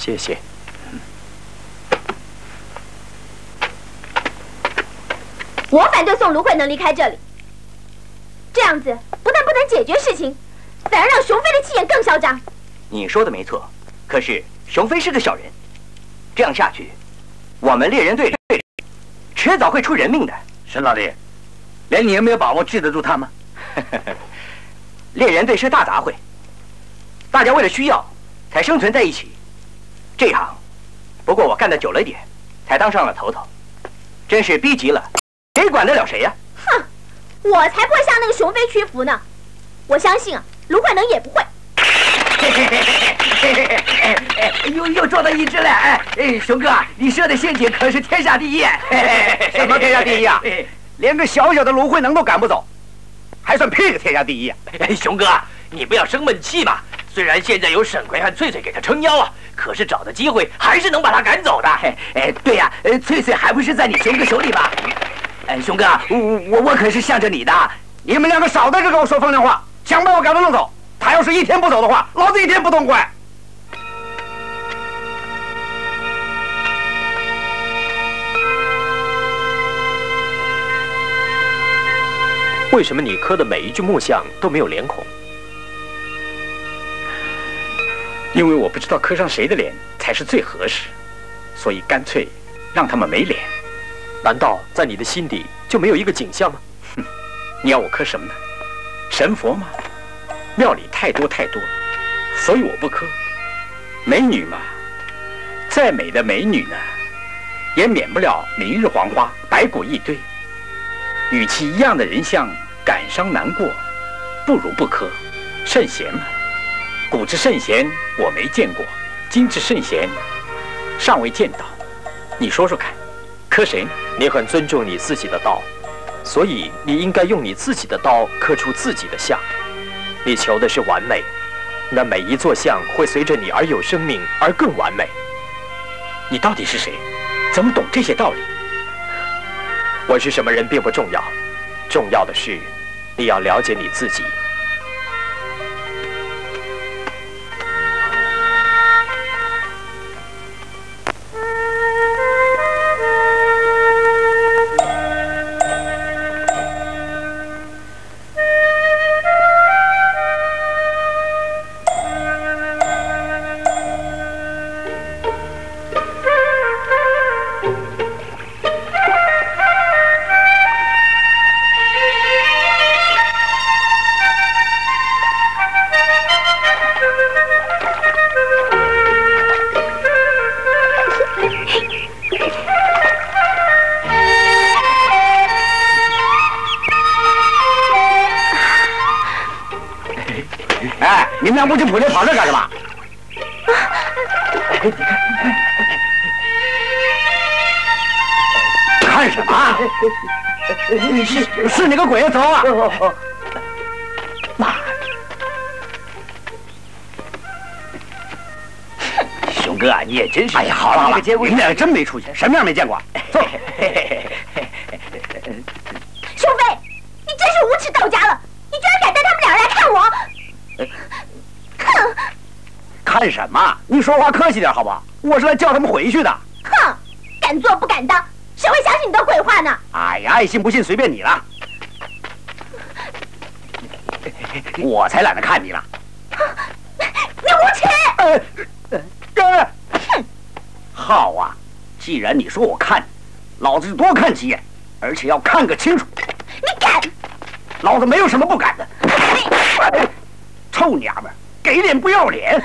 谢谢。我反对宋卢慧能离开这里。这样子不但不能解决事情，反而让熊飞的气焰更嚣张。你说的没错，可是熊飞是个小人，这样下去，我们猎人队迟早会出人命的。沈老弟，连你也没有把握治得住他吗？猎人队是大杂烩，大家为了需要才生存在一起。这一行，不过我干的久了一点，才当上了头头，真是逼急了，谁管得了谁呀？哼，我才不会向那个熊飞屈服呢。我相信啊，卢慧能也不会。又又捉到一只了！哎哎，熊哥，你设的陷阱可是天下第一！什么天下第一啊？连个小小的卢慧能都赶不走，还算屁个天下第一啊？熊哥，你不要生闷气嘛。虽然现在有沈奎和翠翠给他撑腰啊，可是找的机会还是能把他赶走的。哎，对呀，翠翠还不是在你熊哥手里吗？哎，熊哥，我我我可是向着你的，你们两个少在这给我说风凉话，想把我赶他弄走。他要是一天不走的话，老子一天不痛快。为什么你刻的每一具木像都没有脸孔？因为我不知道刻上谁的脸才是最合适，所以干脆让他们没脸。难道在你的心底就没有一个景象吗？哼，你要我刻什么呢？神佛吗？庙里太多太多，所以我不磕。美女嘛，再美的美女呢，也免不了明日黄花，白骨一堆。与其一样的人像感伤难过，不如不磕。圣贤嘛，古之圣贤我没见过，今之圣贤尚未见到。你说说看，磕谁？你很尊重你自己的道，所以你应该用你自己的刀刻出自己的像。你求的是完美，那每一座像会随着你而有生命，而更完美。你到底是谁？怎么懂这些道理？我是什么人并不重要，重要的是你要了解你自己。不去捕猎跑这干什么？看什么？是是你个鬼走啊！妈！熊哥，你也真是……哎呀，好了好了，你们俩真没出息，什么样没见过？你说话客气点好吧？我是来叫他们回去的。哼，敢做不敢当，谁会相信你的鬼话呢？哎呀，爱信不信随便你了。我才懒得看你了。你无耻！哼，好啊，既然你说我看，老子就多看几眼，而且要看个清楚。你敢？老子没有什么不敢的。臭娘们！给脸不要脸！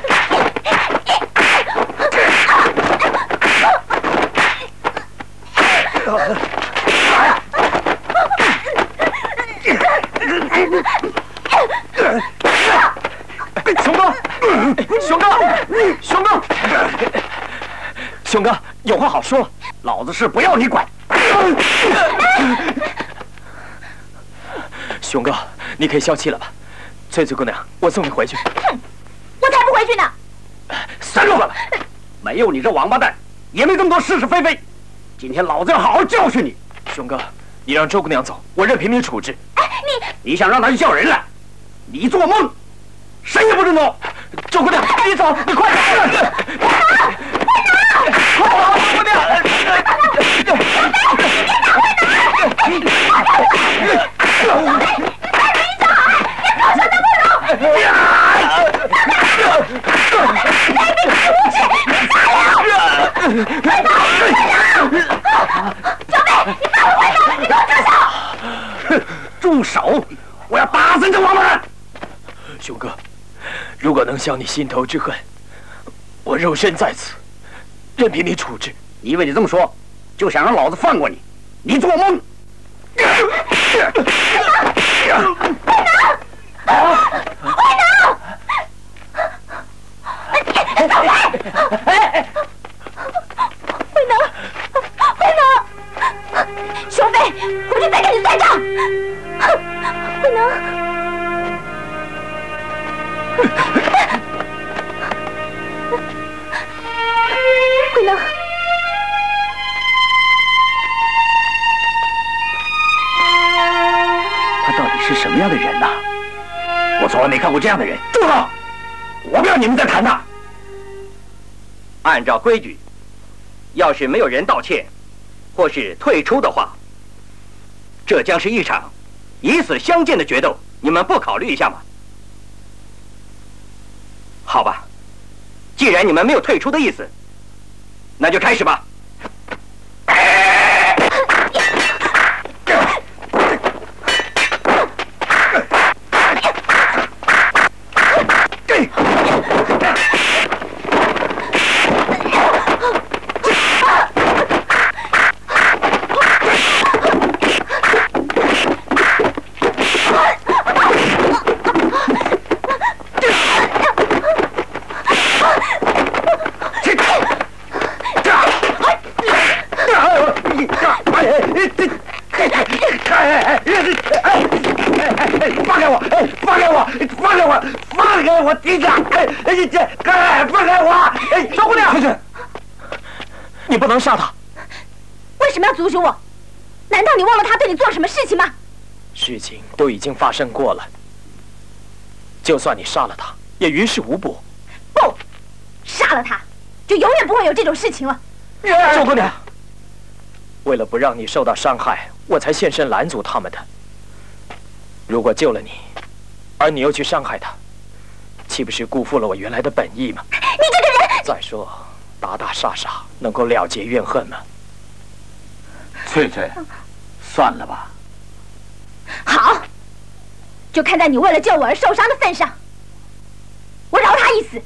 话好说。老子是不要你管。熊哥，你可以消气了吧？翠翠姑娘，我送你回去。哼，我才不回去呢！算了吧！没有你这王八蛋，也没这么多是是非非。今天老子要好好教训你。熊哥，你让周姑娘走，我任凭你处置。哎，你你想让她去叫人来？你做梦！谁也不准走！周姑娘，你走，你快走！快跑，周姑娘！住手！我要打死你这王八蛋！兄哥，如果能消你心头之恨，我肉身在此，任凭你处置。你以为你这么说，就想让老子放过你？你做梦！慧能，慧能，熊飞，回去再跟你算账。慧能，我没看过这样的人。住手！我不要你们再谈他。按照规矩，要是没有人道歉，或是退出的话，这将是一场以死相见的决斗。你们不考虑一下吗？好吧，既然你们没有退出的意思，那就开始吧。放开我！哎，放开我！放开我！放开我！弟弟！哎哎，这哎，放开我！哎，小姑娘，回去！你不能杀他。为什么要阻止我？难道你忘了他对你做了什么事情吗？事情都已经发生过了，就算你杀了他，也于事无补。不，杀了他，就永远不会有这种事情了。周姑娘，为了不让你受到伤害，我才现身拦阻他们的。如果救了你，而你又去伤害他，岂不是辜负了我原来的本意吗？你这个人，再说，打打杀杀能够了结怨恨吗？翠翠，算了吧。好，就看在你为了救我而受伤的份上，我饶他一死。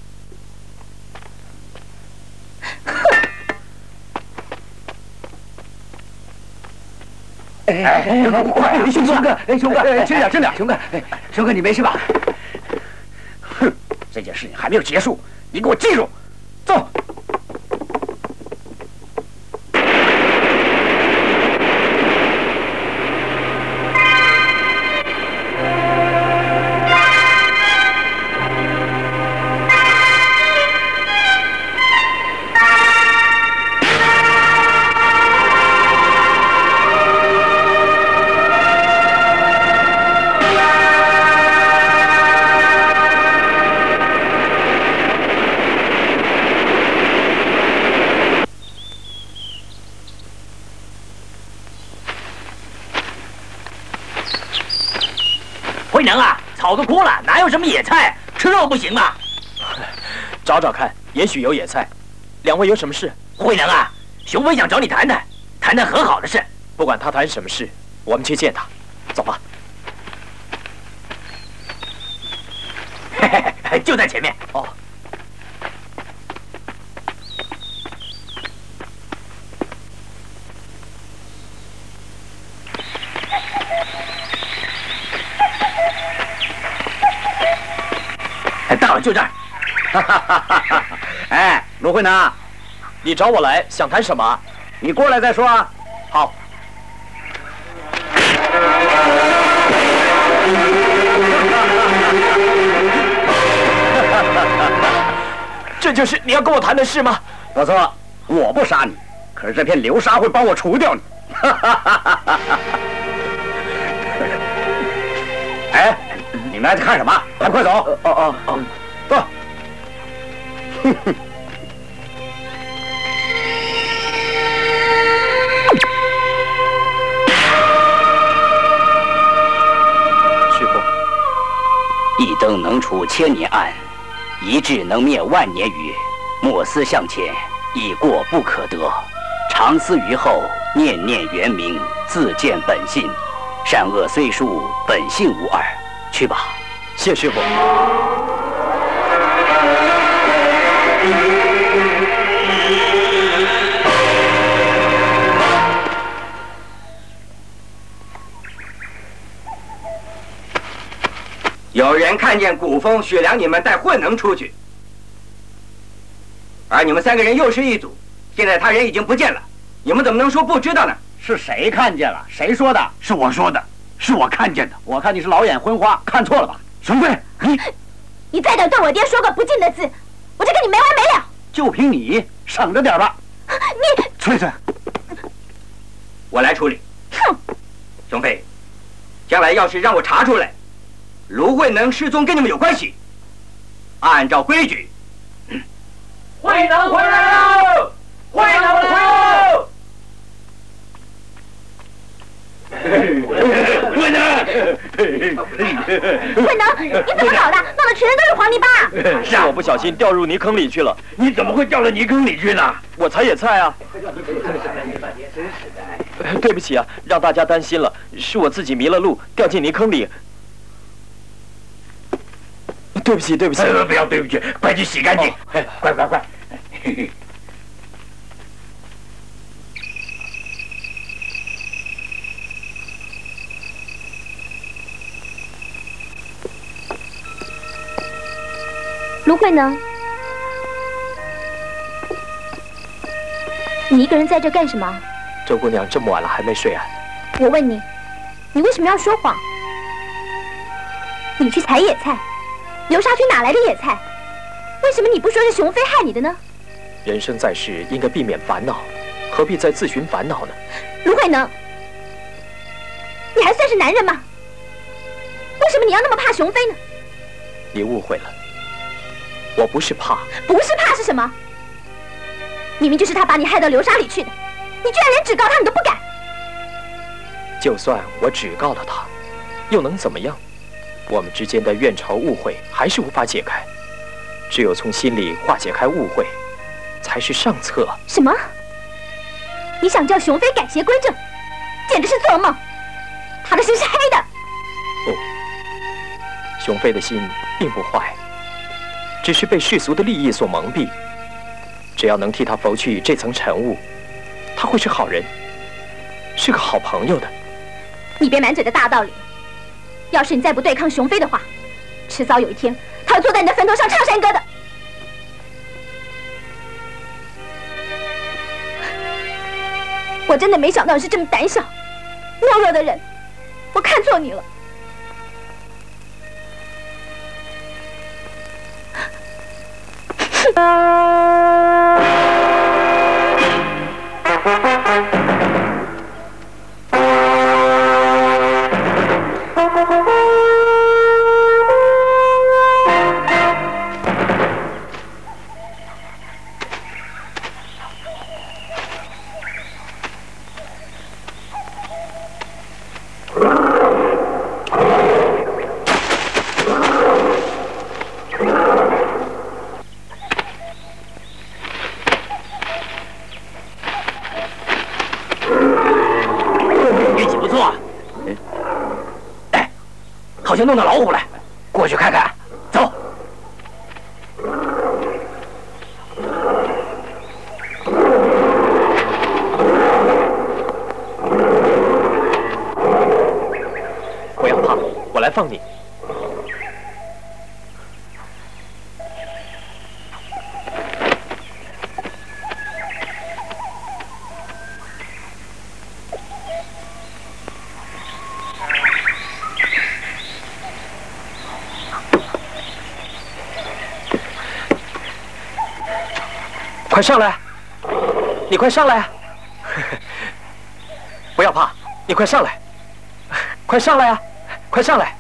哎哎哎，快！熊哥，哎，熊哥，轻点，轻点，熊哥，哎，熊哥，你没事吧？哼，这件事情还没有结束，你给我记住，走。什么野菜？吃肉不行吗？找找看，也许有野菜。两位有什么事？慧能啊，熊飞想找你谈谈，谈谈和好的事。不管他谈什么事，我们去见他。哎，卢慧南，你找我来想谈什么？你过来再说啊。好。这就是你要跟我谈的事吗？不错，我不杀你，可是这片流沙会帮我除掉你。哎，你们还在看什么？还不快走！哦哦哦，走。师傅，一灯能除千年暗，一智能灭万年愚。莫思向前，已过不可得；常思于后，念念圆明，自见本性。善恶虽殊，本性无二。去吧，谢师傅。有人看见古风、雪良你们带混能出去，而你们三个人又是一组。现在他人已经不见了，你们怎么能说不知道呢？是谁看见了？谁说的？是我说的，是我看见的。我看你是老眼昏花，看错了吧？熊飞，你你再敢对我爹说个不敬的字，我就跟你没完没了！就凭你，省着点吧。你翠翠，我来处理。哼！熊飞，将来要是让我查出来，卢慧能失踪跟你们有关系，按照规矩，慧能回来喽！慧能回来喽！慧能，慧能，你怎么搞的？弄得全身都是黄泥巴！是我不小心掉入泥坑里去了。你怎么会掉到泥坑里去呢？我采野菜啊！对不起啊，让大家担心了，是我自己迷了路，掉进泥坑里。对不起，对不起，不要对不起，快去洗干净，快快快！卢慧能，你一个人在这干什么？周姑娘这么晚了还没睡啊？我问你，你为什么要说谎？你去采野菜，流沙区哪来的野菜？为什么你不说是熊飞害你的呢？人生在世，应该避免烦恼，何必再自寻烦恼呢？卢慧能，你还算是男人吗？为什么你要那么怕熊飞呢？你误会了，我不是怕，不是怕是什么？明明就是他把你害到流沙里去的，你居然连指告他你都不敢！就算我指告了他，又能怎么样？我们之间的怨仇误会还是无法解开，只有从心里化解开误会，才是上策。什么？你想叫熊飞改邪归正，简直是做梦！他的心是黑的。不，熊飞的心并不坏，只是被世俗的利益所蒙蔽。只要能替他拂去这层尘雾，他会是好人，是个好朋友的。你别满嘴的大道理。要是你再不对抗熊飞的话，迟早有一天，他会坐在你的坟头上唱山歌的。我真的没想到你是这么胆小、懦弱的人，我看错你了。运气不错。哎，好像弄到老虎来，过去看看。走。不要怕，我来放你。快上来！你快上来！不要怕，你快上来！快上来呀！快上来！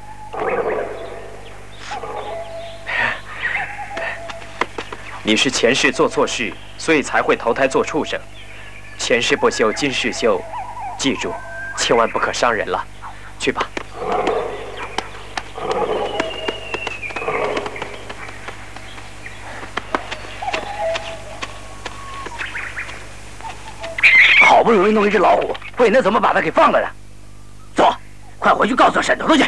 你是前世做错事，所以才会投胎做畜生。前世不修，今世修，记住，千万不可伤人了。去吧。好不容易弄一只老虎，鬼那怎么把它给放了呢？走，快回去告诉沈头头去。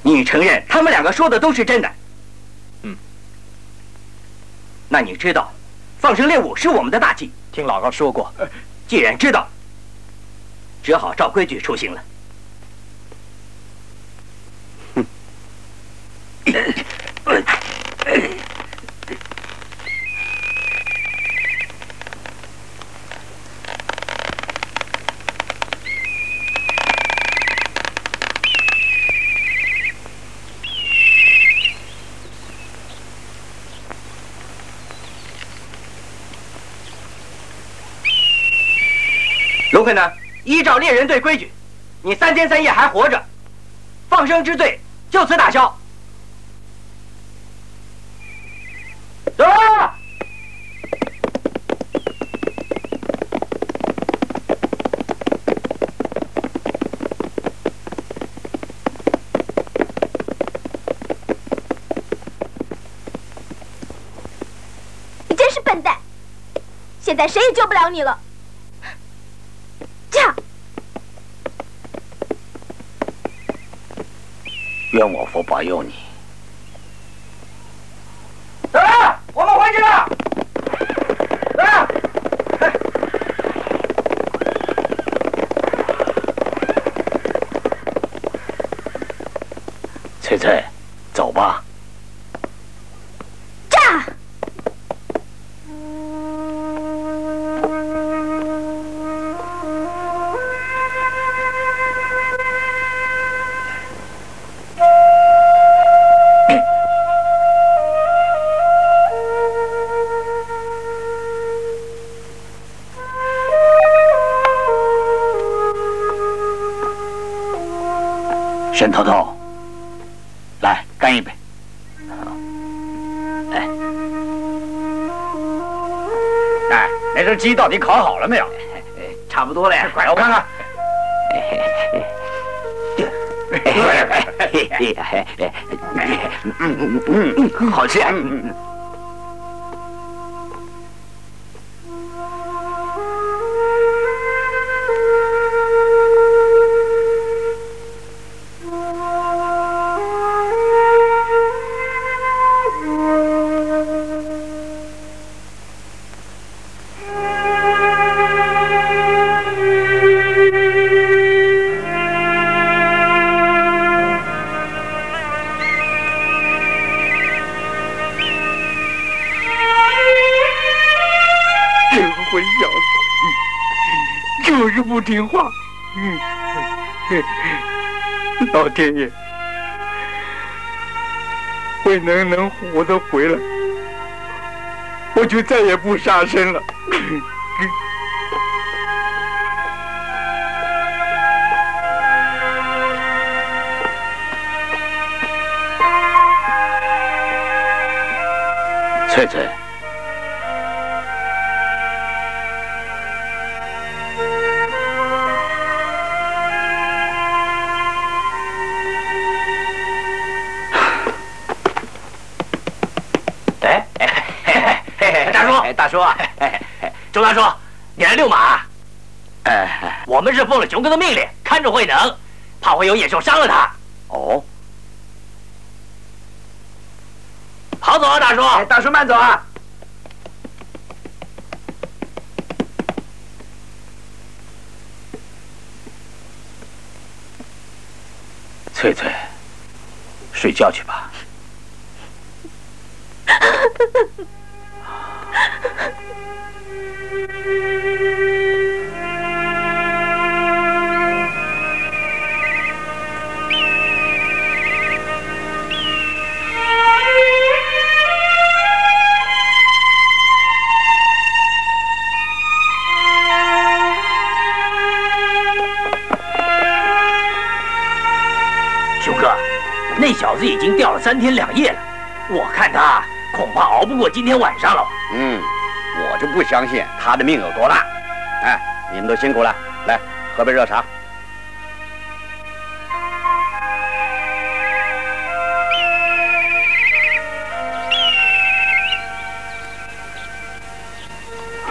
你承认他们两个说的都是真的？嗯。那你知道，放生猎物是我们的大忌。听老高说过。既然知道，只好照规矩出行了。龙 坤呢？依照猎人队规矩，你三天三夜还活着，放生之罪就此打消。走！你真是笨蛋！现在谁也救不了你了。愿我佛保佑你。头头，来干一杯。哎，哎，那只鸡到底烤好了没有？差不多了，快我看看。嗯嗯嗯，好吃。听话，嗯，老天爷，慧能能活得回来，我就再也不杀生了。翠翠。们是奉了熊哥的命令，看着慧能，怕会有野兽伤了他。哦，好走啊，大叔！大叔慢走啊！翠翠，睡觉去吧。了三天两夜了，我看他恐怕熬不过今天晚上了。嗯，我就不相信他的命有多大。哎，你们都辛苦了，来喝杯热茶。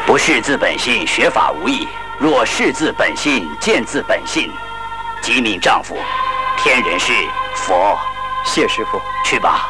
不是自本性，学法无益；若是自本性，见自本性。即命丈夫，天人是佛。谢师傅，去吧。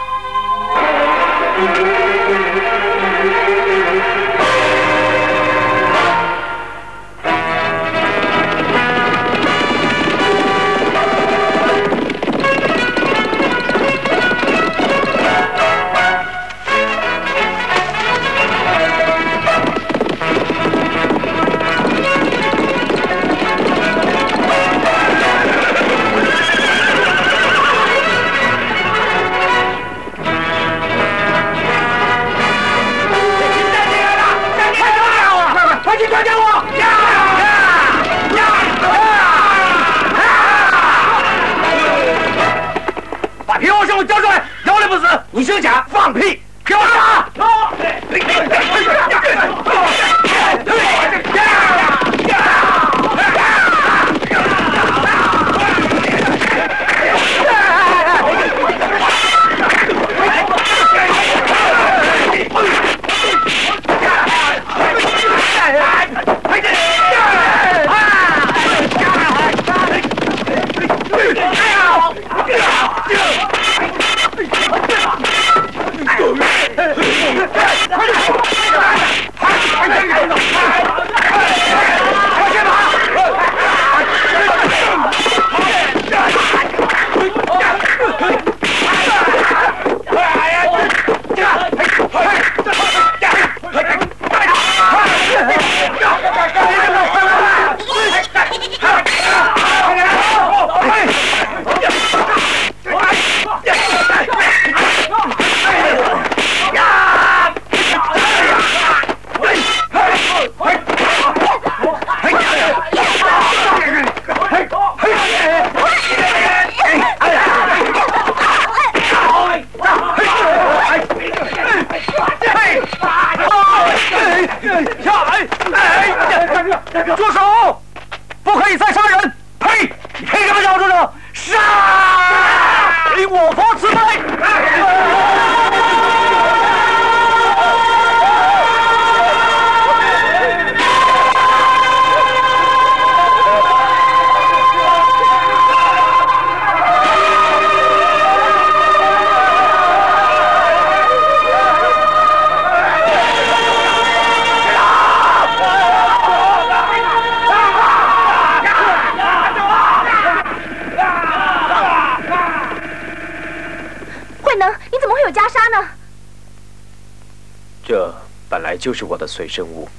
就是我的随身物。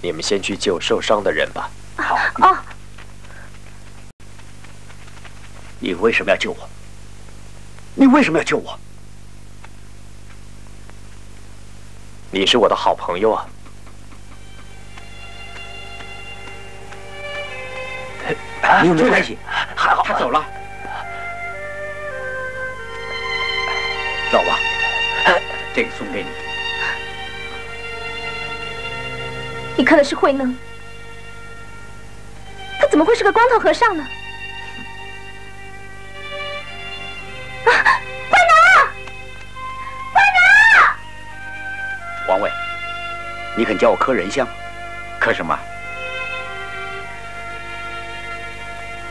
你们先去救受伤的人吧。好。哦，你为什么要救我？你为什么要救我？你是我的好朋友啊。你有没有关系？还好，他走了。走吧。这个送给你。你刻的是慧能，他怎么会是个光头和尚呢？啊，慧能，慧能！王伟，你肯教我刻人像？刻什么？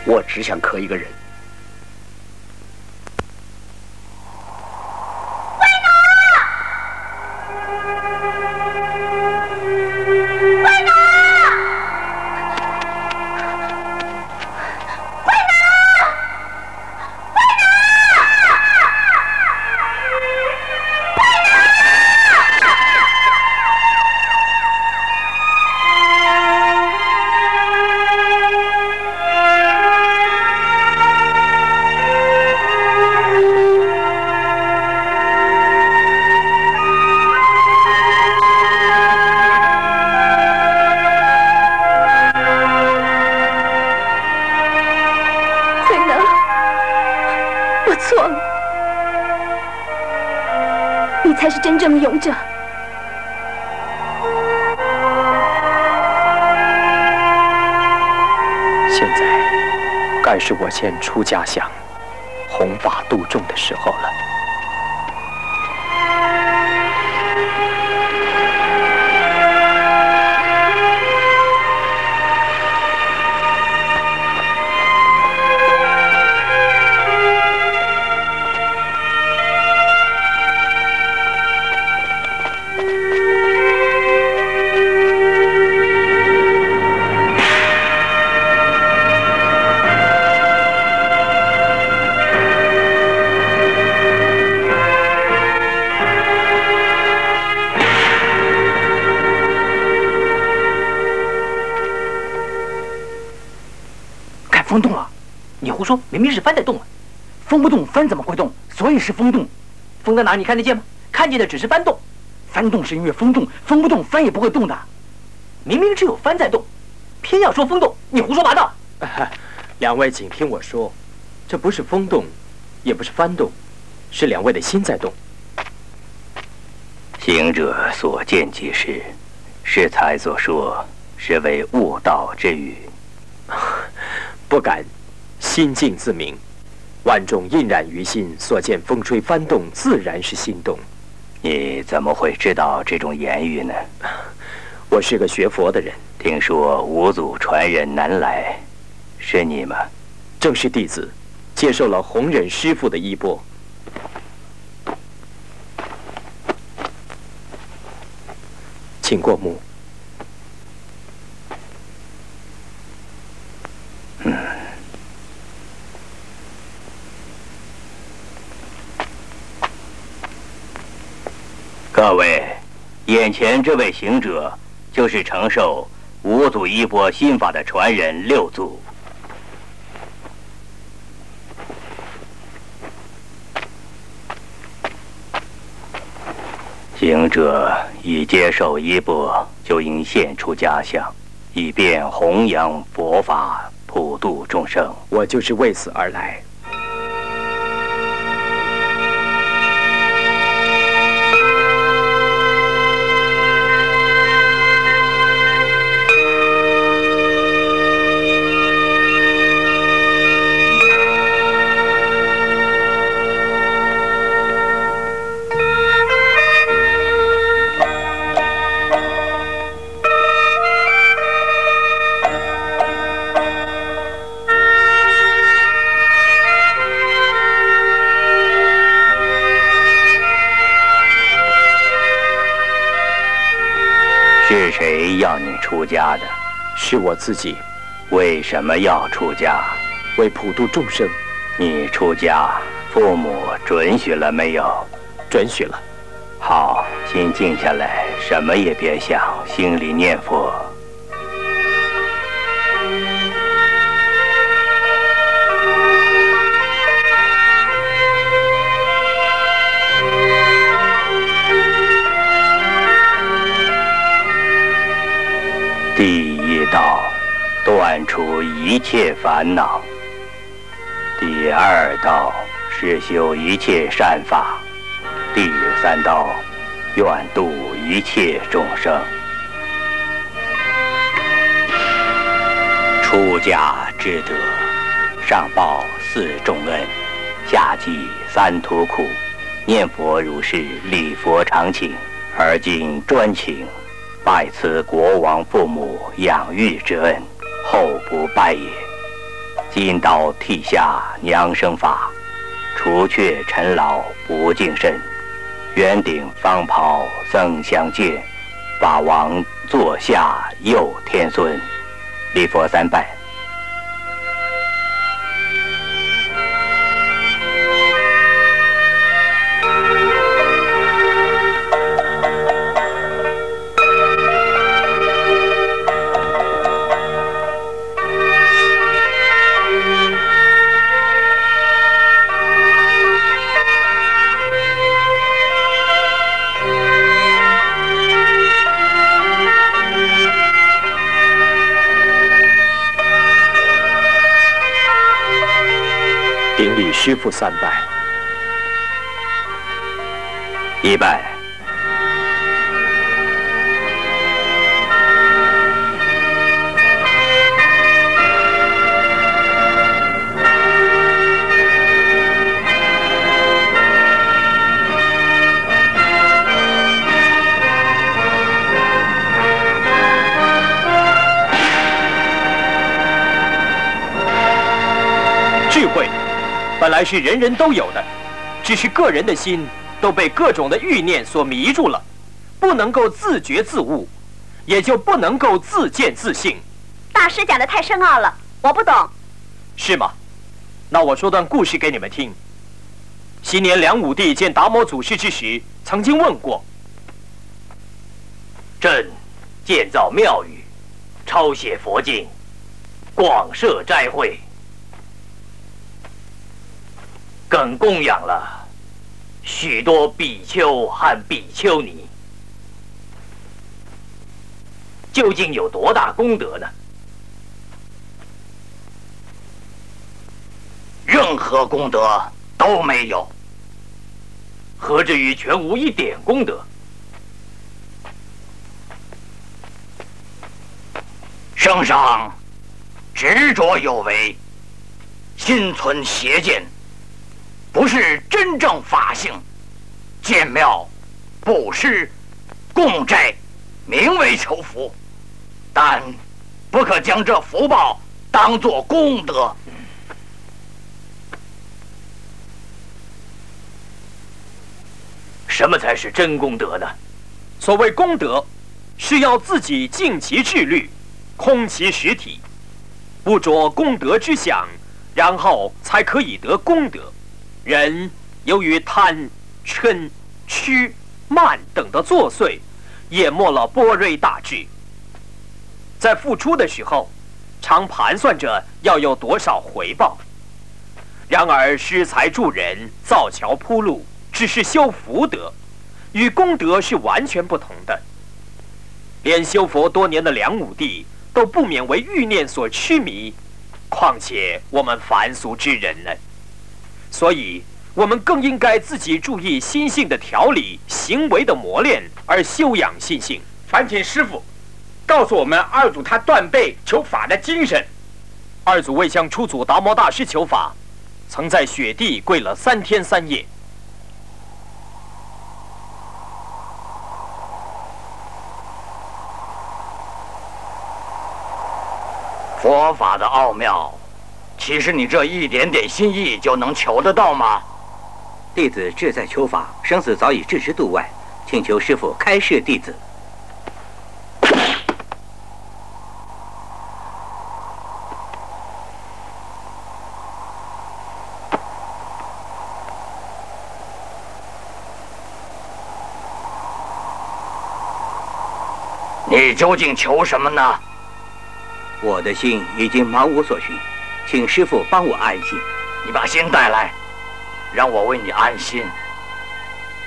我只想刻一个人。勇者。现在，该是我先出家乡，弘法度众的时候了。说，明明是帆在动啊！风不动，帆怎么会动？所以是风动。风在哪？你看得见吗？看见的只是帆动。帆动是因为风动，风不动，帆也不会动的。明明只有帆在动，偏要说风动，你胡说八道。两位，请听我说，这不是风动，也不是帆动，是两位的心在动。行者所见即是，适才所说是为悟道之语。不敢，心静自明。万众印染于心，所见风吹翻动，自然是心动。你怎么会知道这种言语呢？我是个学佛的人，听说五祖传人南来，是你吗？正是弟子，接受了弘忍师傅的衣钵。请过目。各位，眼前这位行者，就是承受五祖衣钵心法的传人六祖。行者已接受衣钵，就应现出家乡，以便弘扬佛法，普度众生。我就是为此而来。是谁要你出家的？是我自己，为什么要出家？为普度众生，你出家，父母准许了没有？准许了。好，心静下来，什么也别想，心里念佛。断除一切烦恼；第二道是修一切善法；第三道，愿度一切众生。出家之德，上报四重恩，下济三途苦。念佛如是，礼佛常请，而今专请。拜辞国王父母养育之恩，后不败也。今到替下娘生法，除却尘劳不净身，圆顶方袍僧相见，法王坐下佑天孙，礼佛三拜。三拜。一拜。来是人人都有的，只是个人的心都被各种的欲念所迷住了，不能够自觉自悟，也就不能够自见自性，大师讲的太深奥了，我不懂。是吗？那我说段故事给你们听。昔年梁武帝见达摩祖师之时，曾经问过：朕建造庙宇，抄写佛经，广设斋会，更供养了许多比丘和比丘尼，究竟有多大功德呢？任何功德都没有，何至于全无一点功德？圣上执着有为，心存邪见，不是真正法性。建庙、布施、供斋，名为求福，但不可将这福报当作功德。什么才是真功德呢？所谓功德，是要自己尽其智虑，空其实体，不着功德之想，然后才可以得功德。人由于贪、嗔、痴、慢等的作祟，淹没了般若大智。在付出的时候，常盘算着要有多少回报。然而施财助人、造桥铺路，只是修福德，与功德是完全不同的。连修佛多年的梁武帝都不免为欲念所痴迷，况且我们凡俗之人呢？所以，我们更应该自己注意心性的调理、行为的磨练，而修养心性。烦请师傅告诉我们二祖他断背求法的精神。二祖为向初祖达摩大师求法，曾在雪地跪了三天三夜。佛法的奥妙，岂是你这一点点心意就能求得到吗？弟子志在求法，生死早已置之度外，请求师傅开示弟子。你究竟求什么呢？我的心已经茫无所寻，请师傅帮我安心。你把心带来，让我为你安心。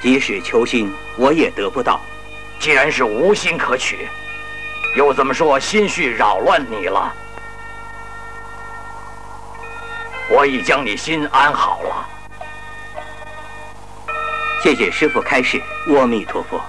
即使求心，我也得不到。既然是无心可取，又怎么说心绪扰乱你了？我已将你心安好了。谢谢师傅开示，阿弥陀佛。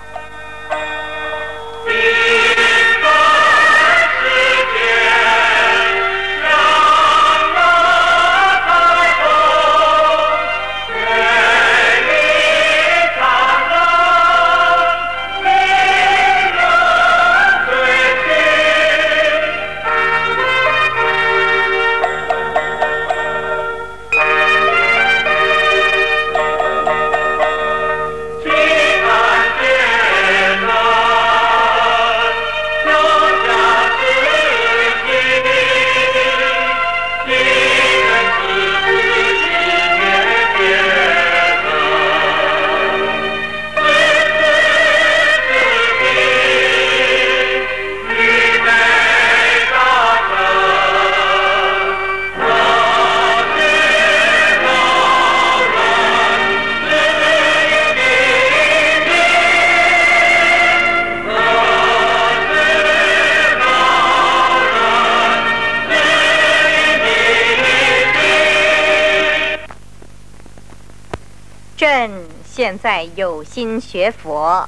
现在有心学佛。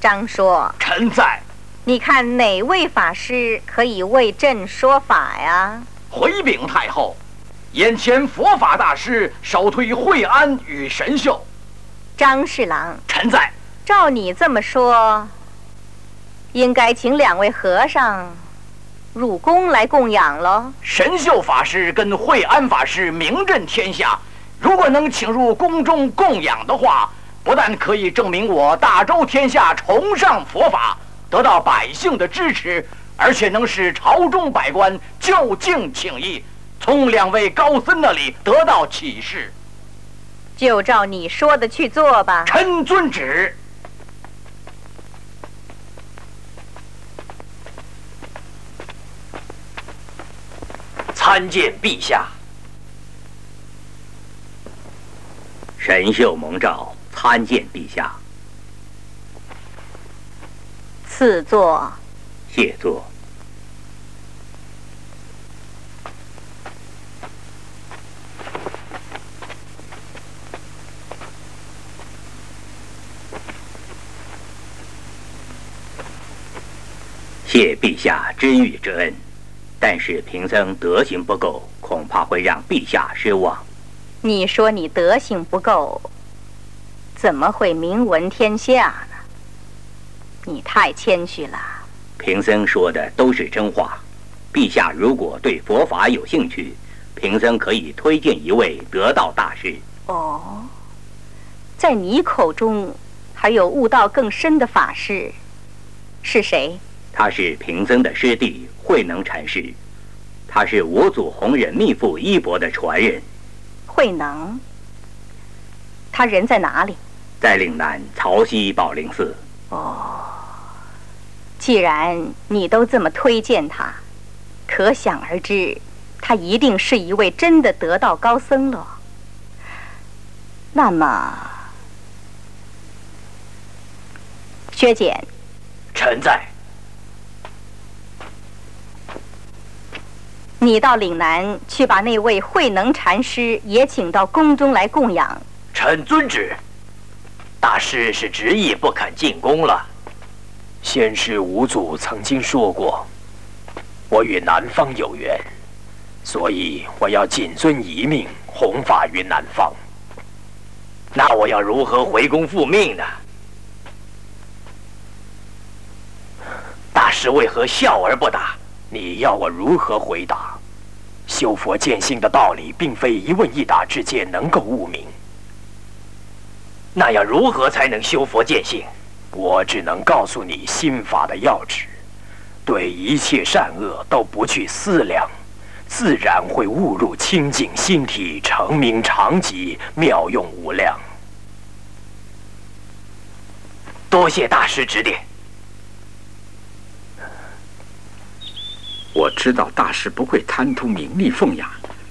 张说：“臣在。你看哪位法师可以为朕说法呀？”回禀太后，眼前佛法大师首推惠安与神秀。张侍郎，臣在。照你这么说，应该请两位和尚入宫来供养喽。神秀法师跟惠安法师名震天下，如果能请入宫中供养的话，不但可以证明我大周天下崇尚佛法，得到百姓的支持，而且能使朝中百官就近请意，从两位高僧那里得到启示。就照你说的去做吧。臣遵旨。参见陛下。神秀蒙召参见陛下。赐座。谢座。谢陛下知遇之恩，但是贫僧德行不够，恐怕会让陛下失望。你说你德行不够，怎么会名闻天下呢？你太谦虚了。贫僧说的都是真话。陛下如果对佛法有兴趣，贫僧可以推荐一位得道大师。哦，在你口中还有悟道更深的法师，是谁？他是贫僧的师弟慧能禅师，他是五祖弘忍密父衣钵的传人。慧能，他人在哪里？在岭南曹溪宝林寺。哦，既然你都这么推荐他，可想而知，他一定是一位真的得道高僧了。那么，薛简，臣在。你到岭南去，把那位慧能禅师也请到宫中来供养。臣遵旨。大师是执意不肯进宫了。先师五祖曾经说过，我与南方有缘，所以我要谨遵遗命，弘法于南方。那我要如何回宫复命呢？大师为何笑而不答？你要我如何回答？修佛见性的道理，并非一问一答之间能够悟明。那要如何才能修佛见性？我只能告诉你心法的要旨：对一切善恶都不去思量，自然会悟入清净心体，成名长吉，妙用无量。多谢大师指点。我知道大师不会贪图名利奉养，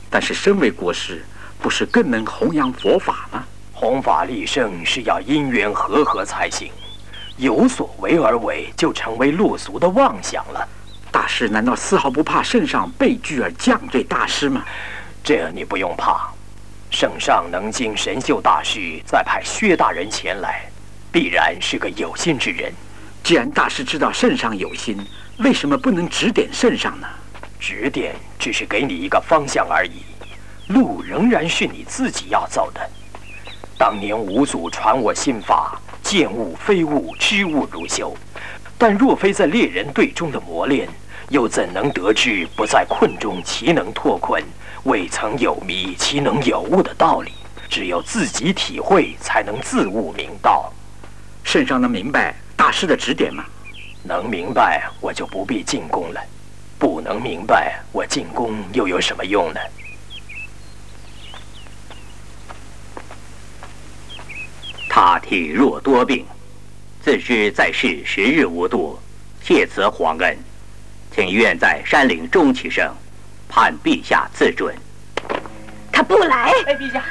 但是身为国师，不是更能弘扬佛法吗？弘法立圣是要因缘和合才行，有所为而为，就成为路俗的妄想了。大师难道丝毫不怕圣上被拒而降罪大师吗？这你不用怕，圣上能经神秀大师再派薛大人前来，必然是个有心之人。既然大师知道圣上有心。为什么不能指点圣上呢？指点只是给你一个方向而已，路仍然是你自己要走的。当年五祖传我心法，见物非物，知物如修。但若非在猎人队中的磨练，又怎能得知不在困中其能脱困，未曾有迷其能有悟的道理？只有自己体会，才能自悟明道。圣上能明白大师的指点吗？能明白，我就不必进宫了；不能明白，我进宫又有什么用呢？他体弱多病，自知在世时日无多，谢辞皇恩，请愿在山岭终其生，盼陛下赐准。他不来。哎，陛下。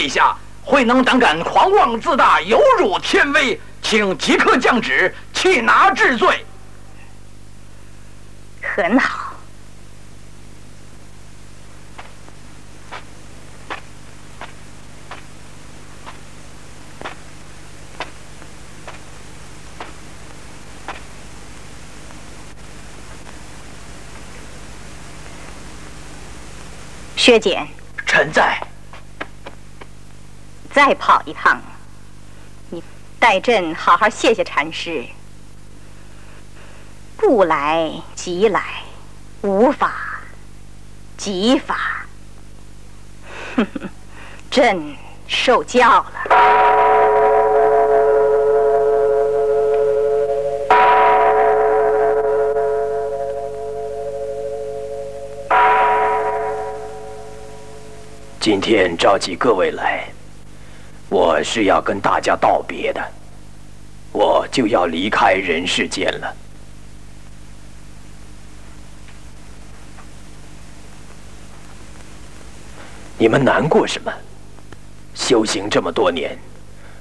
陛下，慧能胆敢狂妄自大，有辱天威，请即刻降旨，弃拿治罪。很好。薛简，臣在。再跑一趟，你代朕好好谢谢禅师。不来即来，无法即法。哼哼，朕受教了。今天召集各位来，我是要跟大家道别的，我就要离开人世间了。你们难过什么？修行这么多年，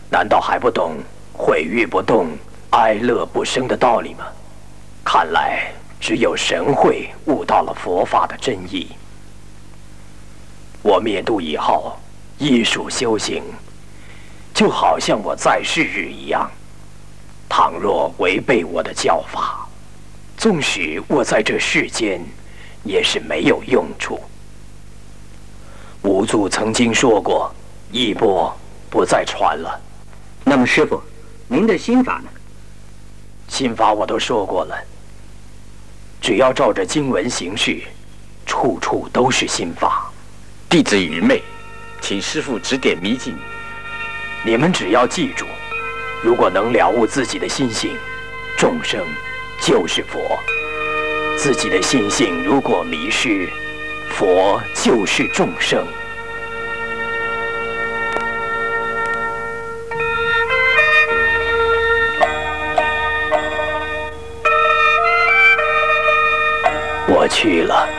难道还不懂毁誉不动、哀乐不生的道理吗？看来只有神会悟到了佛法的真意。我灭度以后，艺术修行，就好像我在世日一样。倘若违背我的教法，纵使我在这世间，也是没有用处。五祖曾经说过：“衣钵不再传了。”那么，师傅，您的心法呢？心法我都说过了，只要照着经文行事，处处都是心法。弟子愚昧，请师傅指点迷津。你们只要记住，如果能了悟自己的心性，众生就是佛；自己的心性如果迷失，佛就是众生。我去了。